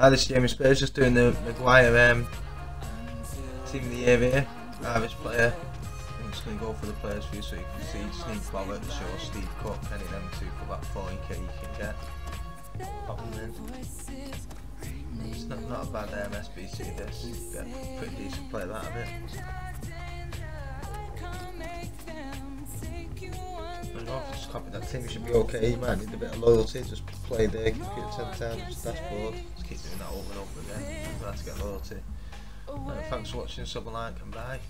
Ah, this Jamie Spurs just doing the Maguire um, team of the year here. Irish player. I'm just going to go for the players for you so you can see Steve Ballard, Shaw, Steve Cook, any of them two for that 40k you can get. It's not, not a bad um, SBC this. Get a pretty decent play out of it. Just copied that team, you should be okay. You might need a bit of loyalty, just play there, it 10 times, dashboard. Just keep doing that over and over again. Glad to get loyalty. Uh, thanks for watching, sub and like and bye.